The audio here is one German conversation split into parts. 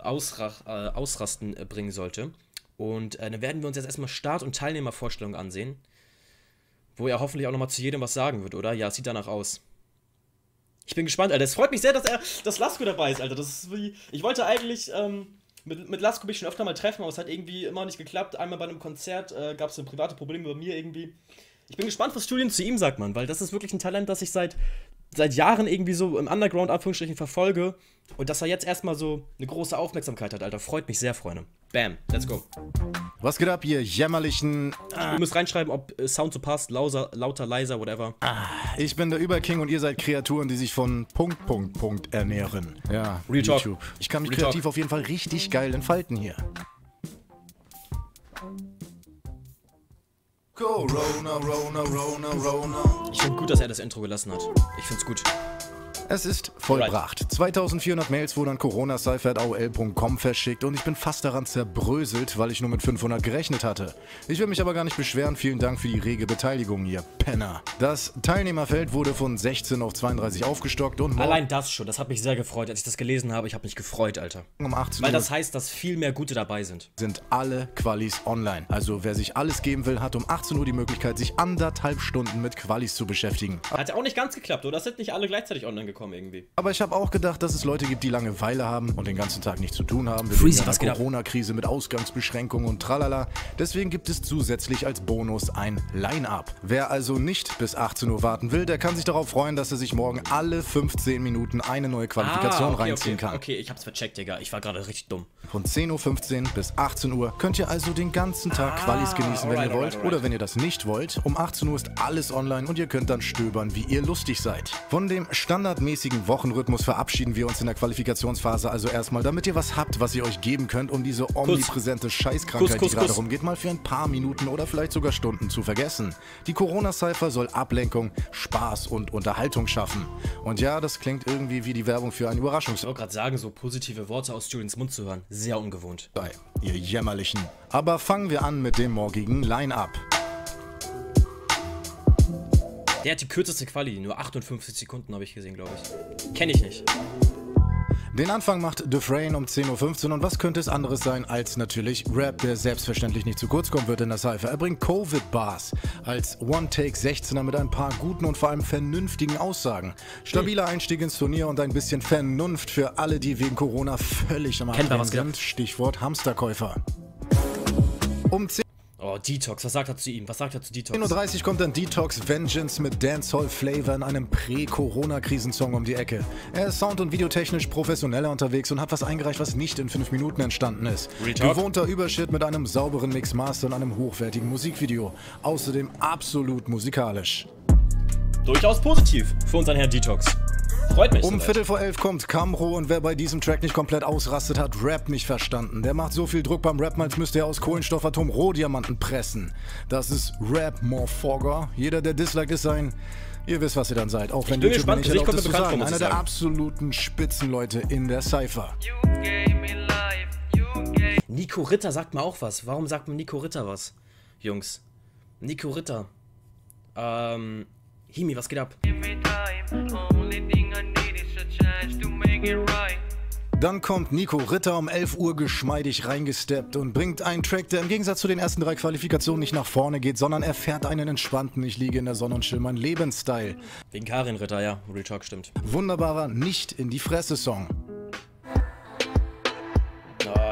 Ausra äh, Ausrasten äh, bringen sollte. Und äh, dann werden wir uns jetzt erstmal Start- und Teilnehmervorstellung ansehen. Wo er hoffentlich auch nochmal zu jedem was sagen wird, oder? Ja, sieht danach aus. Ich bin gespannt, Alter. Es freut mich sehr, dass er, dass Lasko dabei ist, Alter. Das ist wie. Ich wollte eigentlich, ähm, mit, mit Lasko mich schon öfter mal treffen, aber es hat irgendwie immer nicht geklappt. Einmal bei einem Konzert äh, gab es private Probleme bei mir irgendwie. Ich bin gespannt, was Julian zu ihm sagt, man, weil das ist wirklich ein Talent, das ich seit, seit Jahren irgendwie so im Underground Anführungsstrichen verfolge. Und dass er jetzt erstmal so eine große Aufmerksamkeit hat, Alter, freut mich sehr, Freunde. Bam, let's go. Was geht ab, ihr jämmerlichen... Ah. Ihr müsst reinschreiben, ob äh, Sound so passt, lauser, lauter, leiser, whatever. Ah, ich bin der Überking und ihr seid Kreaturen, die sich von Punkt, Punkt, Punkt ernähren. Ja, Real YouTube. Talk. Ich kann mich Real kreativ Talk. auf jeden Fall richtig geil entfalten hier. Corona, Rona, Rona, Rona. Ich finde gut, dass er das Intro gelassen hat. Ich find's gut. Es ist vollbracht. 2400 Mails wurden an coronacypher.aol.com verschickt und ich bin fast daran zerbröselt, weil ich nur mit 500 gerechnet hatte. Ich will mich aber gar nicht beschweren. Vielen Dank für die rege Beteiligung, ihr Penner. Das Teilnehmerfeld wurde von 16 auf 32 aufgestockt und Allein das schon, das hat mich sehr gefreut. Als ich das gelesen habe, ich habe mich gefreut, Alter. um 18 Weil das heißt, dass viel mehr Gute dabei sind. sind alle Qualis online. Also wer sich alles geben will, hat um 18 Uhr die Möglichkeit, sich anderthalb Stunden mit Qualis zu beschäftigen. Hat ja auch nicht ganz geklappt, oder? Das sind nicht alle gleichzeitig online gekommen irgendwie. Aber ich habe auch gedacht, dass es Leute gibt, die Langeweile haben und den ganzen Tag nichts zu tun haben. Wir Freezy, was geht? Corona-Krise mit Ausgangsbeschränkungen und tralala. Deswegen gibt es zusätzlich als Bonus ein Line-Up. Wer also nicht bis 18 Uhr warten will, der kann sich darauf freuen, dass er sich morgen alle 15 Minuten eine neue Qualifikation Ah, okay, reinziehen okay. kann. Okay, ich hab's vercheckt, Digga. Ich war gerade richtig dumm. Von 10.15 Uhr bis 18 Uhr könnt ihr also den ganzen Tag Ah, Qualis genießen, wenn alright, ihr wollt. alright, alright. Oder wenn ihr das nicht wollt, um 18 Uhr ist alles online und ihr könnt dann stöbern, wie ihr lustig seid. Von dem standardmäßigen Wochenrhythmus verabschieden wir uns in der Qualifikationsphase also erstmal, damit ihr was habt, was ihr euch geben könnt, um diese omnipräsente Scheißkrankheit, Kuss, Kuss, die gerade rumgeht, mal für ein paar Minuten oder vielleicht sogar Stunden zu vergessen. Die Corona-Cypher soll Ablenkung, Spaß und Unterhaltung schaffen. Und ja, das klingt irgendwie wie die Werbung für ein Überraschungs... Ich wollte gerade sagen, so positive Worte aus Julians Mund zu hören. Sehr ungewohnt. ihr Jämmerlichen. Aber fangen wir an mit dem morgigen Line-Up. Der hat die kürzeste Quali, nur 58 Sekunden habe ich gesehen, glaube ich. Kenne ich nicht. Den Anfang macht Dufresne um 10.15 Uhr und was könnte es anderes sein als natürlich Rap, der selbstverständlich nicht zu kurz kommen wird in der Cypher. Er bringt Covid-Bars als One-Take-16er mit ein paar guten und vor allem vernünftigen Aussagen. Stabiler Einstieg ins Turnier und ein bisschen Vernunft für alle, die wegen Corona völlig am Abdrehen sind. Stichwort Hamsterkäufer. Um 10 Detox, was sagt er zu ihm? Was sagt er zu Detox? 10.30 Uhr kommt dann Detox Vengeance mit Dancehall Flavor in einem Prä-Corona-Krisensong um die Ecke. Er ist sound- und videotechnisch professioneller unterwegs und hat was eingereicht, was nicht in 5 Minuten entstanden ist. Real Talk. Gewohnter Überschritt mit einem sauberen Mixmaster und einem hochwertigen Musikvideo. Außerdem absolut musikalisch. Durchaus positiv für unseren Herrn Detox. Freut mich. Um soweit. Viertel vor elf kommt Camro und wer bei diesem Track nicht komplett ausrastet, hat Rap nicht verstanden. Der macht so viel Druck beim Rappen, als müsste er aus Kohlenstoffatom Rohdiamanten pressen. Das ist Rap Morphogger. Jeder, der disliked, ist ein... Ihr wisst, was ihr dann seid. Auch wenn bin YouTube gespannt. nicht erlaubt, das zu sagen. Einer der absoluten Spitzenleute in der Cypher. Nico Ritter sagt mir auch was. Warum sagt mir Nico Ritter was? Jungs. Nico Ritter. Ähm. Himi, was geht ab? Dann kommt Nico Ritter um 11 Uhr geschmeidig reingesteppt und bringt einen Track, der im Gegensatz zu den ersten drei Qualifikationen nicht nach vorne geht, sondern er fährt einen entspannten Ich liege in der Sonne und chill mein Lebensstyle. Wegen Karin Ritter, ja. Real Talk stimmt. Wunderbarer Nicht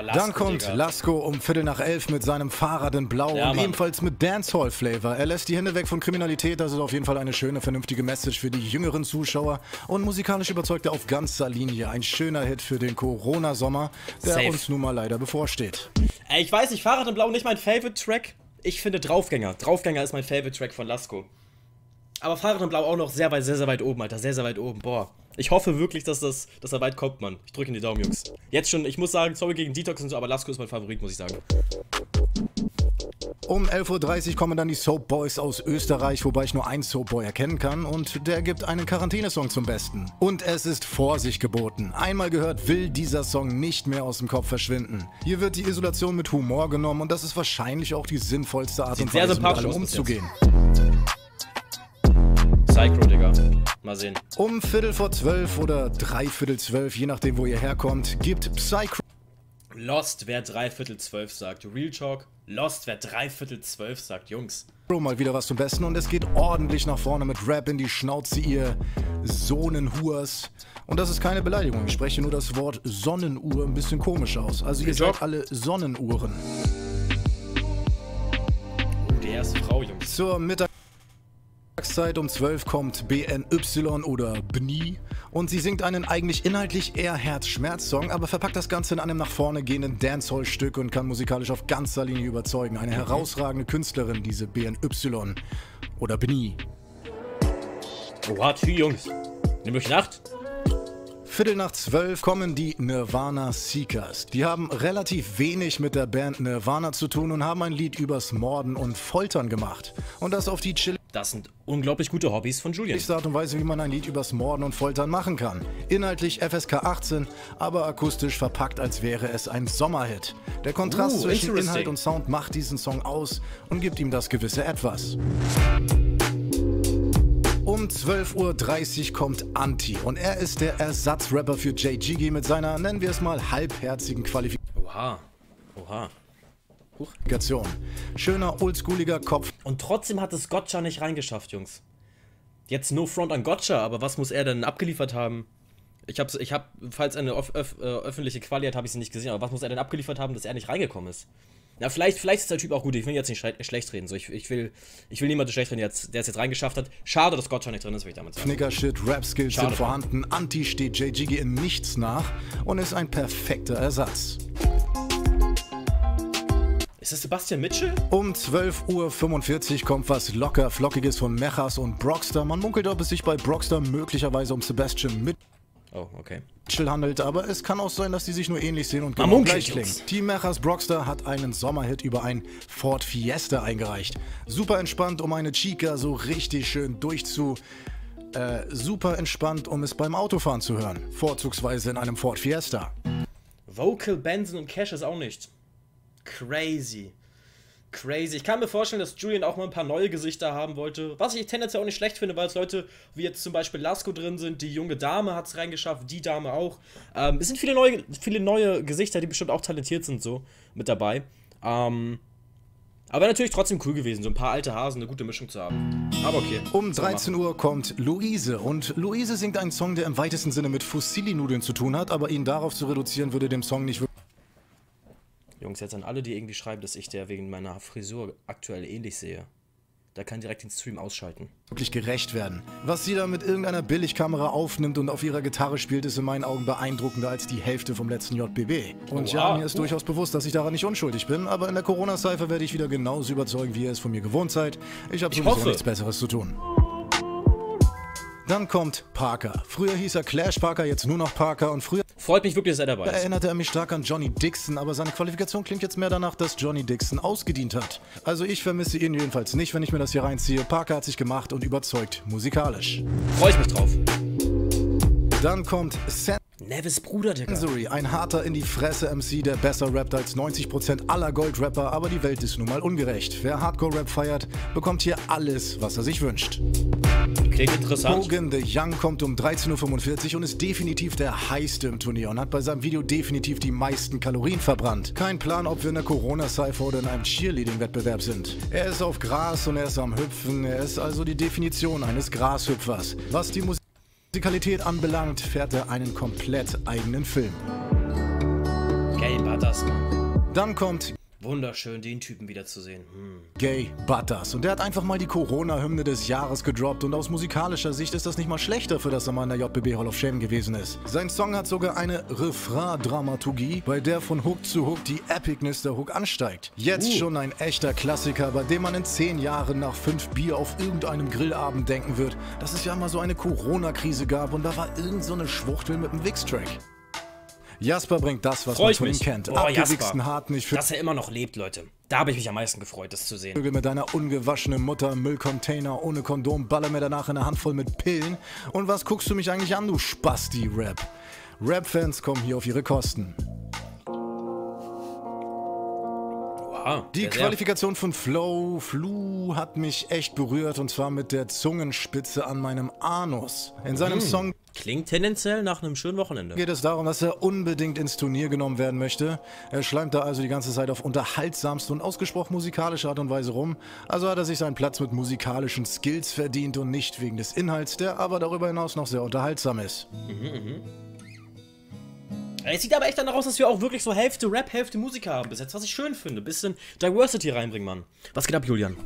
Lasko, Dann kommt Digga. Lasko um Viertel nach elf mit seinem Fahrrad in Blau Ja, und Mann. ebenfalls mit Dancehall-Flavor. Er lässt die Hände weg von Kriminalität, das ist auf jeden Fall eine schöne, vernünftige Message für die jüngeren Zuschauer und musikalisch überzeugt er auf ganzer Linie. Ein schöner Hit für den Corona-Sommer, der Safe. uns nun mal leider bevorsteht. Ey, ich weiß nicht, Fahrrad in Blau nicht mein Favorite-Track. Ich finde Draufgänger. Draufgänger ist mein Favorite-Track von Lasko. Aber Fahrrad in Blau auch noch sehr weit, sehr, sehr weit oben, Alter. Sehr, sehr weit oben. Boah. Ich hoffe wirklich, dass, das, dass er weit kommt, Mann. Ich drücke in die Daumen, Jungs. Jetzt schon, ich muss sagen, sorry gegen Detox und so, aber Lasko ist mein Favorit, muss ich sagen. Um 11.30 Uhr kommen dann die Soap Boys aus Österreich, wobei ich nur einen Soap Boy erkennen kann und der gibt einen Quarantänesong zum Besten. Und es ist Vorsicht geboten. Einmal gehört, will dieser Song nicht mehr aus dem Kopf verschwinden. Hier wird die Isolation mit Humor genommen und das ist wahrscheinlich auch die sinnvollste Art und Weise, mit allem umzugehen. Psycho, Digga. Mal sehen. Um Viertel vor zwölf oder dreiviertel zwölf, je nachdem, wo ihr herkommt, gibt Psycho Lost, wer dreiviertel zwölf sagt. Real Talk. Lost, wer dreiviertel zwölf sagt. Jungs. Bro, mal wieder was zum Besten und es geht ordentlich nach vorne mit Rap in die Schnauze, ihr Sohnenhurs. Und das ist keine Beleidigung, ich spreche nur das Wort Sonnenuhr ein bisschen komisch aus. Also ihr seid alle Sonnenuhren. Oh, die erste Frau, Jungs. Zur Mittagszeit um 12 kommt BNY oder BNI und sie singt einen eigentlich inhaltlich eher Herz-Schmerz-Song, aber verpackt das Ganze in einem nach vorne gehenden Dancehall-Stück und kann musikalisch auf ganzer Linie überzeugen. Eine herausragende Künstlerin, diese BNY oder BNI. Oha, tschü, Jungs. Nimm euch Nacht. Viertel nach zwölf kommen die Nirvana Seekers. Die haben relativ wenig mit der Band Nirvana zu tun und haben ein Lied übers Morden und Foltern gemacht. Und das auf die chilligste Das sind unglaublich gute Hobbys von Julian. Art und Weise, wie man ein Lied übers Morden und Foltern machen kann. Inhaltlich FSK 18, aber akustisch verpackt, als wäre es ein Sommerhit. Der Kontrast Uh, zwischen. Inhalt und Sound macht diesen Song aus und gibt ihm das gewisse Etwas. Um 12.30 Uhr kommt Anti und er ist der Ersatzrapper für Jay Jiggy mit seiner, nennen wir es mal, halbherzigen Qualifikation. Oha. Oha. Huch. Schöner, oldschooliger Kopf. Und trotzdem hat es Gotcha nicht reingeschafft, Jungs. Jetzt no front an Gotcha, aber was muss er denn abgeliefert haben? Ich hab's, ich hab, falls eine öf öf äh, öffentliche Quali hat, habe ich sie nicht gesehen, aber was muss er denn abgeliefert haben, dass er nicht reingekommen ist? Ja, vielleicht, vielleicht ist der Typ auch gut, ich will jetzt nicht schle schlecht reden, so, ich, ich will, ich will niemanden schlecht reden, der jetzt- der es jetzt reingeschafft hat. Schade, dass Gotcha nicht drin ist, will ich damit sagen. Nigger-Shit, Rap-Skills sind vorhanden, Anti steht Jiggy in nichts nach und ist ein perfekter Ersatz. Ist das Sebastian Mitchell? Um 12.45 Uhr kommt was locker Flockiges von Mechas und Broxter. Man munkelt, ob es sich bei Broxter möglicherweise um Sebastian Oh, okay. Mitchell handelt, aber es kann auch sein, dass die sich nur ähnlich sehen und genau gleich klingen. Team Mechas Broxter hat einen Sommerhit über ein Ford Fiesta eingereicht. Super entspannt, um eine Chica so richtig schön durchzu... Äh, super entspannt, um es beim Autofahren zu hören. Vorzugsweise in einem Ford Fiesta. Vocal, Benson und Cash ist auch nicht. Crazy. Crazy. Ich kann mir vorstellen, dass Julian auch mal ein paar neue Gesichter haben wollte. Was ich tendenziell auch nicht schlecht finde, weil es Leute wie jetzt zum Beispiel Lasko drin sind. Die junge Dame hat es reingeschafft, die Dame auch. Ähm, es sind viele neue, viele neue Gesichter, die bestimmt auch talentiert sind, so mit dabei. Ähm, aber natürlich trotzdem cool gewesen, so ein paar alte Hasen, eine gute Mischung zu haben. Aber okay. Um Soll man 13 Uhr kommt Luise und Luise singt einen Song, der im weitesten Sinne mit Fusilli-Nudeln zu tun hat, aber ihn darauf zu reduzieren, würde dem Song nicht Jungs, jetzt an alle, die irgendwie schreiben, dass ich der wegen meiner Frisur aktuell ähnlich sehe. Da kann direkt den Stream ausschalten. wirklich gerecht werden. Was sie da mit irgendeiner Billigkamera aufnimmt und auf ihrer Gitarre spielt, ist in meinen Augen beeindruckender als die Hälfte vom letzten JBB. Und ja, Oha. mir ist durchaus bewusst, dass ich daran nicht unschuldig bin, aber in der Corona-Cypher werde ich wieder genauso überzeugen, wie ihr es von mir gewohnt seid. Ich habe sowieso hoffe. nichts Besseres zu tun. Dann kommt Parker. Früher hieß er Clash Parker, jetzt nur noch Parker und früher Freut mich wirklich, dass er dabei ist. erinnerte er mich stark an Johnny Dixon, aber seine Qualifikation klingt jetzt mehr danach, dass Johnny Dixon ausgedient hat. Also ich vermisse ihn jedenfalls nicht, wenn ich mir das hier reinziehe. Parker hat sich gemacht und überzeugt musikalisch. Freue ich mich drauf. Dann kommt Nevis Bruder, Digga. Sensory, ein harter in die Fresse MC, der besser rappt als 90% aller Goldrapper, aber die Welt ist nun mal ungerecht. Wer Hardcore-Rap feiert, bekommt hier alles, was er sich wünscht. Klingt interessant. Hogan the Young kommt um 13.45 Uhr und ist definitiv der heißeste im Turnier und hat bei seinem Video definitiv die meisten Kalorien verbrannt. Kein Plan, ob wir in der Corona-Cypher oder in einem Cheerleading-Wettbewerb sind. Er ist auf Gras und er ist am Hüpfen, er ist also die Definition eines Grashüpfers. Was die Musikalität anbelangt, fährt er einen komplett eigenen Film. Gay Butters, Mann. Dann kommt Wunderschön, den Typen wiederzusehen. Hm. Gay Butters. Und der hat einfach mal die Corona-Hymne des Jahres gedroppt. Und aus musikalischer Sicht ist das nicht mal schlechter, für das er mal in der JBB Hall of Shame gewesen ist. Sein Song hat sogar eine Refrain-Dramaturgie, bei der von Hook zu Hook die Epicness der Hook ansteigt. Jetzt Uh. schon ein echter Klassiker, bei dem man in zehn Jahren nach fünf Bier auf irgendeinem Grillabend denken wird, dass es ja mal so eine Corona-Krise gab und da war irgend so eine Schwuchtel mit einem Wix-Track. Jasper bringt das, was Freu man von ihm kennt. Abgewichsten Jasper. harten, ich für Dass er immer noch lebt, Leute. Da habe ich mich am meisten gefreut, das zu sehen. Vögel mit deiner ungewaschenen Mutter Müllcontainer ohne Kondom, baller mir danach in eine Handvoll mit Pillen. Und was guckst du mich eigentlich an, du Spasti-Rap? Rap-Fans kommen hier auf ihre Kosten. Ja, Die. Qualifikation von Flow, Flu hat mich echt berührt und zwar mit der Zungenspitze an meinem Anus. In seinem Song Klingt tendenziell nach einem schönen Wochenende. geht es darum, dass er unbedingt ins Turnier genommen werden möchte. Er schleimt da also die ganze Zeit auf unterhaltsamste und ausgesprochen musikalische Art und Weise rum. Also hat er sich seinen Platz mit musikalischen Skills verdient und nicht wegen des Inhalts, der aber darüber hinaus noch sehr unterhaltsam ist. Es sieht aber echt danach aus, dass wir auch wirklich so Hälfte Rap, Hälfte Musiker haben bis jetzt, was ich schön finde. Bisschen Diversity reinbringen, Mann. Was geht ab, Julian?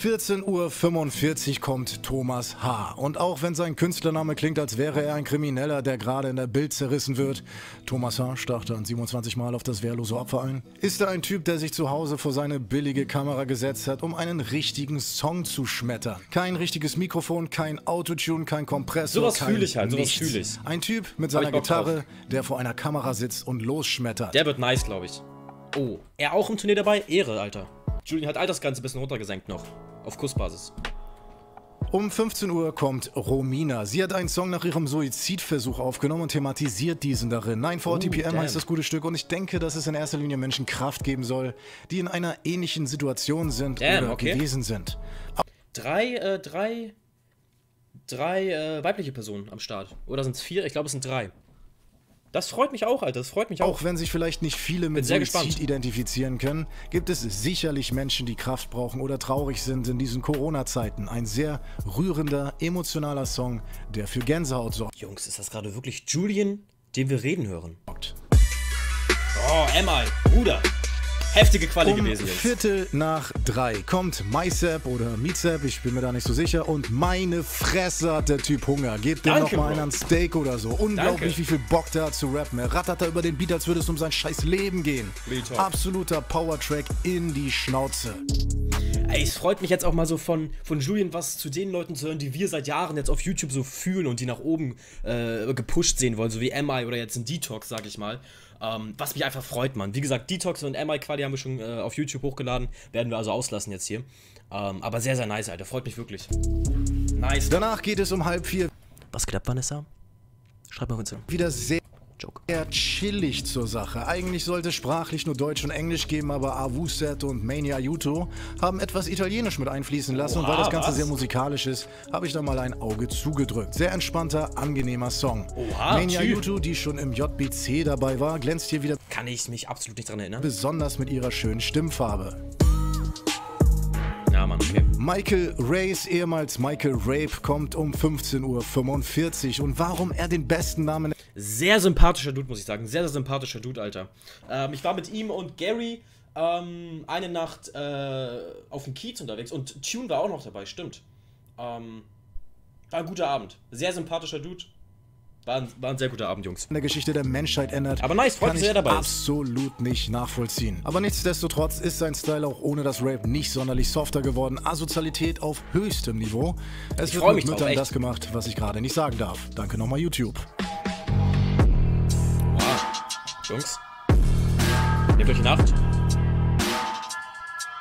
14.45 Uhr kommt Thomas H. Und auch wenn sein Künstlername klingt, als wäre er ein Krimineller, der gerade in der Bild zerrissen wird, Thomas H. stach dann 27 Mal auf das wehrlose Opfer ein, ist er ein Typ, der sich zu Hause vor seine billige Kamera gesetzt hat, um einen richtigen Song zu schmettern. Kein richtiges Mikrofon, kein Autotune, kein Kompressor, Sowas kein fühl ich halt, sowas nichts. fühl ich. Ein Typ mit seiner Gitarre, der vor einer Kamera sitzt und losschmettert. Der wird nice, glaube ich. Oh, er auch im Turnier dabei? Ehre, Alter. Julian hat Altersgrenze ein bisschen runtergesenkt noch. Auf Kussbasis. Um 15 Uhr kommt Romina. Sie hat einen Song nach ihrem Suizidversuch aufgenommen und thematisiert diesen darin. 940 Oh, PM damn. heißt das gute Stück und ich denke, dass es in erster Linie Menschen Kraft geben soll, die in einer ähnlichen Situation sind Damn, oder okay. gewesen sind. Drei, äh, drei, drei äh, weibliche Personen am Start. Oder sind es vier? Ich glaube, es sind drei. Das freut mich auch, Alter. Das freut mich auch. Auch wenn sich vielleicht nicht viele mit sehr Suizid gespannt. identifizieren können, gibt es sicherlich Menschen, die Kraft brauchen oder traurig sind in diesen Corona-Zeiten. Ein sehr rührender, emotionaler Song, der für Gänsehaut sorgt. Jungs, ist das gerade wirklich Julian, den wir reden hören? Oh, Emma, Bruder. Heftige Quali Um gewesen, Jungs. Viertel nach drei kommt MySap oder Meetsap, ich bin mir da nicht so sicher. Und meine Fresse hat der Typ Hunger. Gebt dem Danke, noch mal Bro. einen Steak oder so. Unglaublich, Danke. wie viel Bock der hat zu rappen. Er rattert da über den Beat, als würde es um sein scheiß Leben gehen. Absoluter Powertrack in die Schnauze. Ey, es freut mich jetzt auch mal so von, von Julian was zu den Leuten zu hören, die wir seit Jahren jetzt auf YouTube so fühlen und die nach oben äh, gepusht sehen wollen, so wie MI oder jetzt ein Detox, sag ich mal. Ähm, was mich einfach freut, Mann. Wie gesagt, Detox und MI Quali haben wir schon äh, auf YouTube hochgeladen, werden wir also auslassen jetzt hier. Ähm, aber sehr, sehr nice, Alter. Freut mich wirklich. Nice. Danach geht es um halb vier Was geht ab, Vanessa? Schreib mal uns wieder sehr Joke. eher chillig zur Sache. Eigentlich sollte es sprachlich nur Deutsch und Englisch geben, aber Avuset und Mania Yuto haben etwas Italienisch mit einfließen lassen. und weil Oha, das Ganze was? sehr musikalisch ist, habe ich da mal ein Auge zugedrückt. Sehr entspannter, angenehmer Song. Oha, Mania. Yuto, die schon im JBC dabei war, glänzt hier wieder Kann ich mich absolut nicht dran erinnern. besonders mit ihrer schönen Stimmfarbe. Ja, Mann, okay. Michael Race, ehemals Michael Rape, kommt um 15.45 Uhr. Und warum er den besten Namen Sehr sympathischer Dude, muss ich sagen. Sehr, sehr sympathischer Dude, Alter. Ähm, ich war mit ihm und Gary ähm, eine Nacht äh, auf dem Kiez unterwegs und Tune war auch noch dabei, stimmt. Ähm, war ein guter Abend. Sehr sympathischer Dude. War ein, war ein sehr guter Abend, Jungs. in der Geschichte der Menschheit ändert, Aber nice, freut mich, er dabei ist. absolut nicht nachvollziehen. Aber nichtsdestotrotz ist sein Style auch ohne das Rape nicht sonderlich softer geworden. Asozialität auf höchstem Niveau. Es Ich wird mit Müttern das gemacht, was ich gerade nicht sagen darf. Danke nochmal YouTube. Jungs. Nehmt euch Nacht.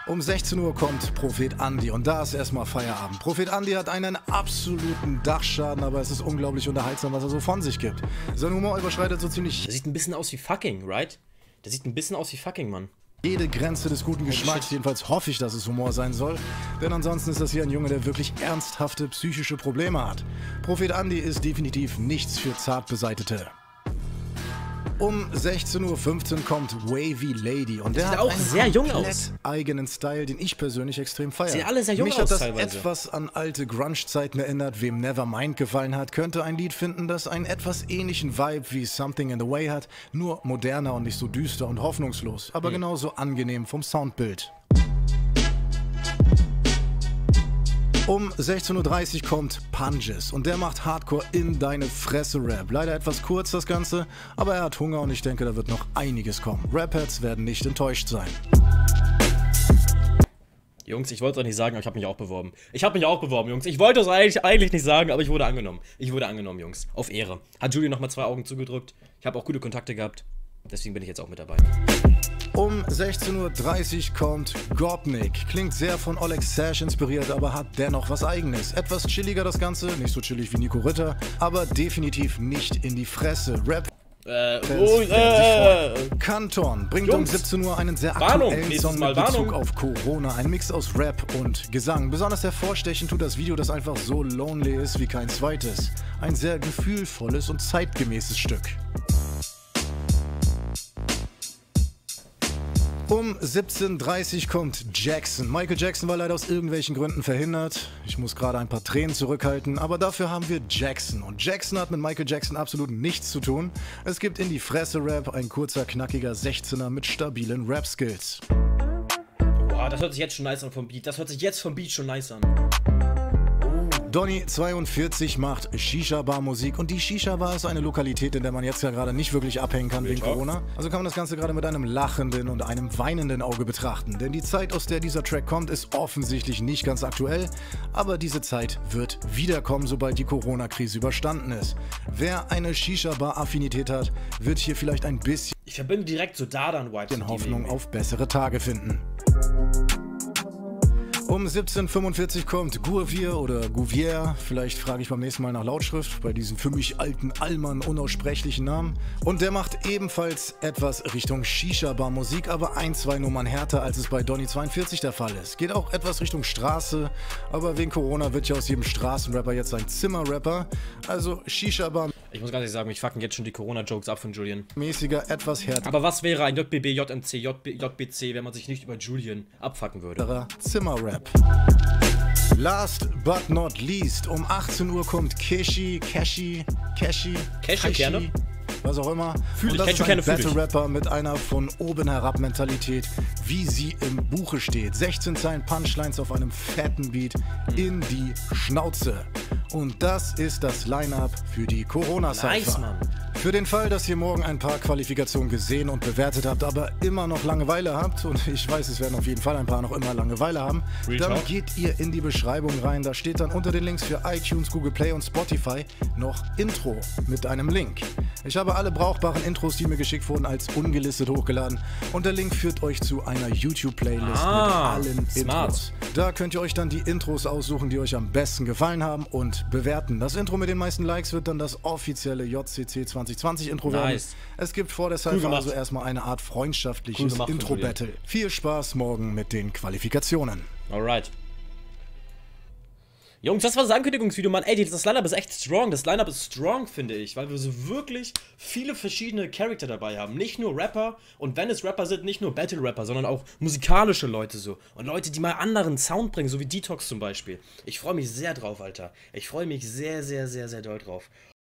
Um 16 Uhr kommt Prophet Andy und da ist erstmal Feierabend. Prophet Andy hat einen absoluten Dachschaden, aber es ist unglaublich unterhaltsam, was er so von sich gibt. Sein Humor überschreitet so ziemlich Der sieht ein bisschen aus wie fucking, right? Der sieht ein bisschen aus wie fucking, Mann. jede Grenze des guten Geschmacks. Jedenfalls hoffe ich, dass es Humor sein soll. Denn ansonsten ist das hier ein Junge, der wirklich ernsthafte psychische Probleme hat. Prophet Andy ist definitiv nichts für Zartbeseitete. Um 16.15 Uhr kommt Wavy Lady und der sieht hat auch einen sehr jung aus. eigenen Style, den ich persönlich extrem feiere. Sehen alle sehr jung Mich aus hat das teilweise. etwas an alte Grunge-Zeiten erinnert. Wem Nevermind gefallen hat, könnte ein Lied finden, das einen etwas ähnlichen Vibe wie Something in the Way hat, nur moderner und nicht so düster und hoffnungslos, Hm. aber genauso angenehm vom Soundbild. Um 16.30 Uhr kommt Punges und der macht Hardcore in deine Fresse Rap. Leider etwas kurz das Ganze, aber er hat Hunger und ich denke, da wird noch einiges kommen. Rapheads werden nicht enttäuscht sein. Jungs, ich wollte es euch nicht sagen, aber ich habe mich auch beworben. Ich habe mich auch beworben, Jungs. Ich wollte es eigentlich, eigentlich nicht sagen, aber ich wurde angenommen. Ich wurde angenommen, Jungs. Auf Ehre. Hat Julian nochmal zwei Augen zugedrückt. Ich habe auch gute Kontakte gehabt. Deswegen bin ich jetzt auch mit dabei. Um 16.30 Uhr kommt Gopnik. Klingt sehr von Oleg Sash inspiriert, aber hat dennoch was eigenes. Etwas chilliger das Ganze, nicht so chillig wie Nico Ritter, aber definitiv nicht in die Fresse. Rap Äh, oh, äh. Kanton bringt um Jungs, 17 Uhr einen sehr aktuellen Song mit Bezug Warnung. auf Corona. Ein Mix aus Rap und Gesang. Besonders hervorstechend tut das Video, das einfach so lonely ist wie kein zweites. Ein sehr gefühlvolles und zeitgemäßes Stück. Um 17.30 Uhr kommt Jackson. Michael Jackson war leider aus irgendwelchen Gründen verhindert. Ich muss gerade ein paar Tränen zurückhalten, aber dafür haben wir Jackson. Und Jackson hat mit Michael Jackson absolut nichts zu tun. Es gibt in die Fresse Rap, ein kurzer, knackiger 16er mit stabilen Rap-Skills. Boah, das hört sich jetzt schon nice an vom Beat. Das hört sich jetzt vom Beat schon nice an. Donny 42 macht Shisha-Bar-Musik und die Shisha-Bar ist eine Lokalität, in der man jetzt ja gerade nicht wirklich abhängen kann wegen. Corona. Also kann man das Ganze gerade mit einem lachenden und einem weinenden Auge betrachten. Denn die Zeit, aus der dieser Track kommt, ist offensichtlich nicht ganz aktuell, aber diese Zeit wird wiederkommen, sobald die Corona-Krise überstanden ist. Wer eine Shisha-Bar-Affinität hat, wird hier vielleicht ein bisschen Ich verbinde direkt so Dardan-Vibes. Hoffnung auf bessere Tage finden. Um 17.45 kommt Gourvier oder Gouvier. Vielleicht frage ich beim nächsten Mal nach Lautschrift bei diesem für mich alten Allmann unaussprechlichen Namen. Und der macht ebenfalls etwas Richtung Shisha-Bar-Musik, aber ein, zwei Nummern härter, als es bei Donny 42 der Fall ist. Geht auch etwas Richtung Straße, aber wegen Corona wird ja aus jedem Straßenrapper jetzt ein Zimmerrapper. Also Shisha-Bar-mäßiger, Ich muss ganz ehrlich sagen, mich fucken jetzt schon die Corona-Jokes ab von Julian. etwas härterer Aber was wäre ein JBB, JMC, JB, JBC, wenn man sich nicht über Julian abfacken würde? Zimmerrap. Last but not least, um 18 Uhr kommt Kishi, Kashi, Kashi, Cashewkerne? Was auch immer. Fühl Und ich, das ist ein ich. Battle-Rapper mit einer von oben herab Mentalität, wie sie im Buche steht. 16 Zeilen Punchlines auf einem fetten Beat in die Schnauze. Und das ist das Line-Up für die Corona-Cypher. Nice, Mann. Für den Fall, dass ihr morgen ein paar Qualifikationen gesehen und bewertet habt, aber immer noch Langeweile habt, und ich weiß, es werden auf jeden Fall ein paar noch immer Langeweile haben, Real dann talk. geht ihr in die Beschreibung rein. Da steht dann unter den Links für iTunes, Google Play und Spotify noch Intro mit einem Link. Ich habe alle brauchbaren Intros, die mir geschickt wurden, als ungelistet hochgeladen. Und der Link führt euch zu einer YouTube-Playlist Ah, mit allen smart. Intros. Da könnt ihr euch dann die Intros aussuchen, die euch am besten gefallen haben und bewerten. Das Intro mit den meisten Likes wird dann das offizielle JCC 2020 Intro werden. Nice. Es gibt vor der Cypher gemacht. also erstmal eine Art freundschaftliches Cool Intro-Battle. Viel Spaß morgen mit den Qualifikationen. Alright. Jungs, das war das Ankündigungsvideo, Mann. Ey, das Line-Up ist echt strong. Das Line-Up ist strong, finde ich, weil wir so wirklich viele verschiedene Charakter dabei haben. Nicht nur Rapper und wenn es Rapper sind, nicht nur Battle-Rapper, sondern auch musikalische Leute so. Und Leute, die mal anderen Sound bringen, so wie Detox zum Beispiel. Ich freue mich sehr drauf, Alter. Ich freue mich sehr, sehr, sehr, sehr doll drauf.